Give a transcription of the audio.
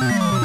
Bye.